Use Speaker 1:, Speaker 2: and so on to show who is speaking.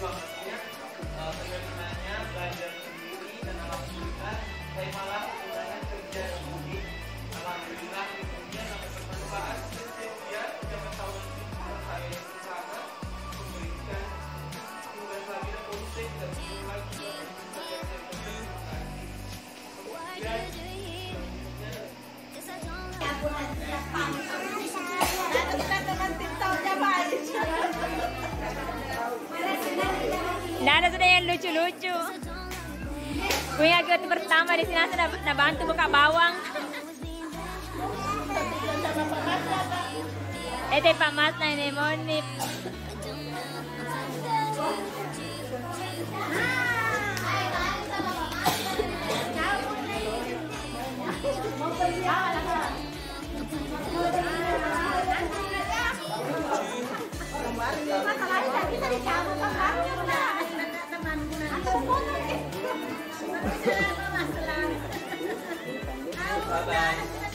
Speaker 1: berjuang artinya bagaimana belajar sendiri dan alhamdulillah saya malah menggunakan kerja sendiri. Alhamdulillah ilmunya sangat bermanfaat dia sudah tahun saya di sana memberikan tugas lagi dan konsep dan lagi
Speaker 2: Aku
Speaker 3: nanti
Speaker 4: Ada sudah yang lucu-lucu. Kuya waktu pertama di sini sudah nah bantu buka bawang. Eh, Pak Mas, nah ini monip.
Speaker 5: 拜拜。